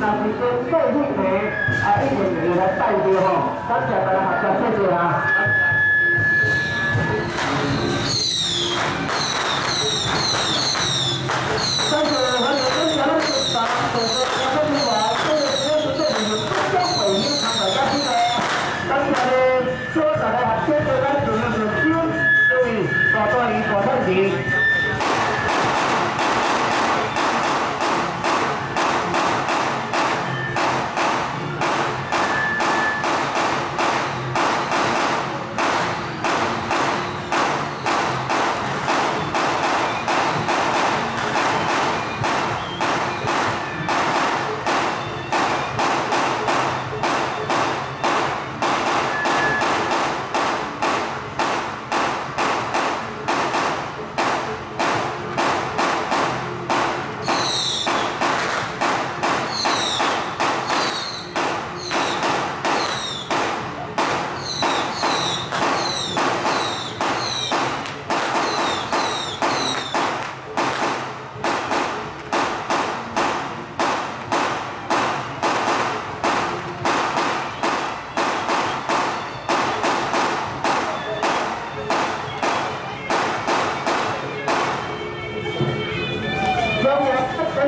那是说社会的啊，一定会来带着吼，感谢大家，感谢谢啊。Thank you.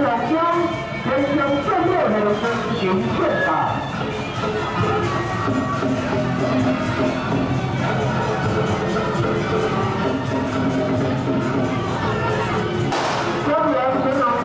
大队长。将天香正月的升行献